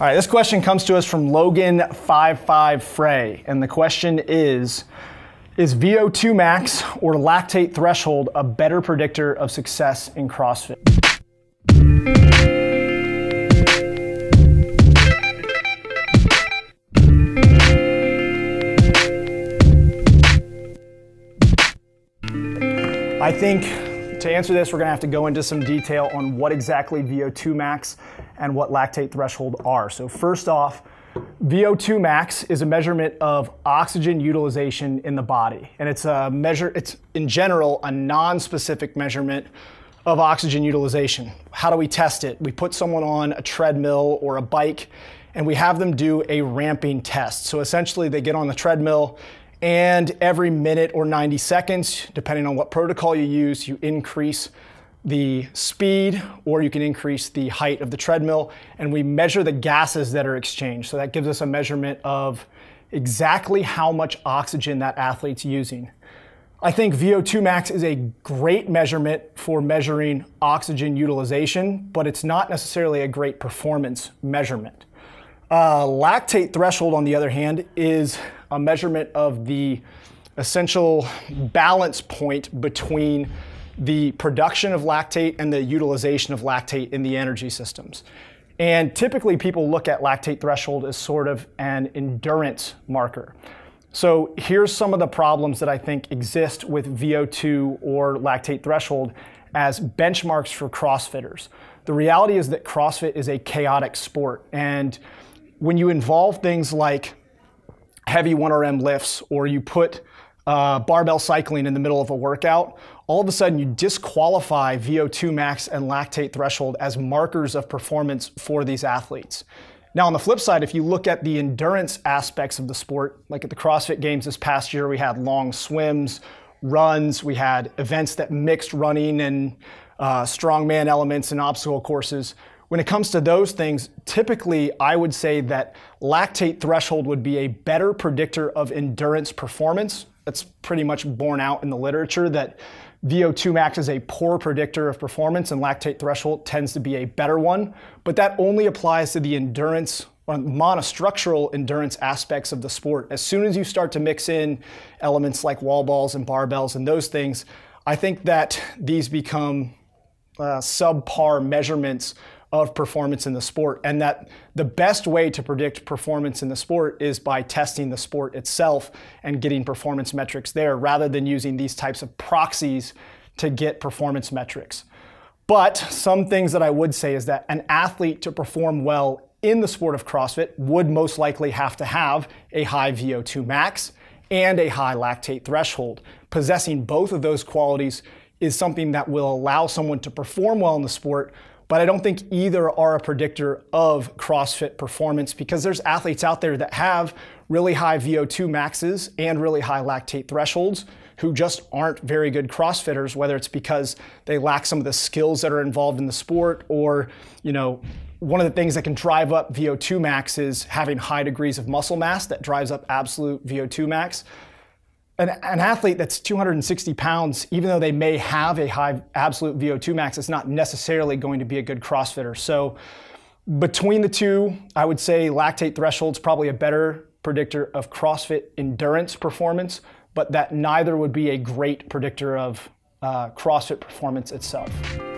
All right, this question comes to us from Logan55 Frey, and the question is Is VO2 max or lactate threshold a better predictor of success in CrossFit? I think to answer this, we're gonna have to go into some detail on what exactly VO2 max and what lactate threshold are. So first off, VO2 max is a measurement of oxygen utilization in the body. And it's a measure, it's in general a non-specific measurement of oxygen utilization. How do we test it? We put someone on a treadmill or a bike and we have them do a ramping test. So essentially they get on the treadmill and every minute or 90 seconds, depending on what protocol you use, you increase the speed or you can increase the height of the treadmill. And we measure the gases that are exchanged. So that gives us a measurement of exactly how much oxygen that athlete's using. I think VO2 max is a great measurement for measuring oxygen utilization, but it's not necessarily a great performance measurement. Uh, lactate threshold, on the other hand, is a measurement of the essential balance point between the production of lactate and the utilization of lactate in the energy systems. And typically, people look at lactate threshold as sort of an endurance marker. So, here's some of the problems that I think exist with VO2 or lactate threshold as benchmarks for CrossFitters. The reality is that CrossFit is a chaotic sport, and when you involve things like heavy 1RM lifts or you put uh, barbell cycling in the middle of a workout, all of a sudden you disqualify VO2 max and lactate threshold as markers of performance for these athletes. Now, on the flip side, if you look at the endurance aspects of the sport, like at the CrossFit Games this past year, we had long swims, runs, we had events that mixed running and uh, strongman elements and obstacle courses. When it comes to those things, typically I would say that lactate threshold would be a better predictor of endurance performance. That's pretty much borne out in the literature that VO2 max is a poor predictor of performance and lactate threshold tends to be a better one, but that only applies to the endurance or monostructural endurance aspects of the sport. As soon as you start to mix in elements like wall balls and barbells and those things, I think that these become uh, subpar measurements of performance in the sport, and that the best way to predict performance in the sport is by testing the sport itself and getting performance metrics there rather than using these types of proxies to get performance metrics. But some things that I would say is that an athlete to perform well in the sport of CrossFit would most likely have to have a high VO2 max and a high lactate threshold. Possessing both of those qualities is something that will allow someone to perform well in the sport but I don't think either are a predictor of CrossFit performance because there's athletes out there that have really high VO2 maxes and really high lactate thresholds who just aren't very good CrossFitters, whether it's because they lack some of the skills that are involved in the sport or, you know, one of the things that can drive up VO2 max is having high degrees of muscle mass that drives up absolute VO2 max an, an, athlete that's 260 pounds, even though they may have a high absolute VO2 max, it's not necessarily going to be a good CrossFitter. So between the two, I would say lactate threshold is probably a better predictor of CrossFit endurance performance, but that neither would be a great predictor of uh, CrossFit performance itself.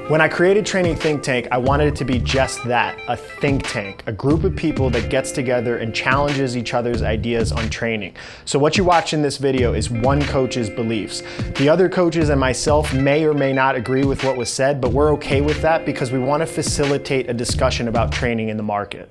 When I created Training Think Tank, I wanted it to be just that, a think tank, a group of people that gets together and challenges each other's ideas on training. So what you watch in this video is one coach's beliefs. The other coaches and myself may or may not agree with what was said, but we're okay with that because we want to facilitate a discussion about training in the market.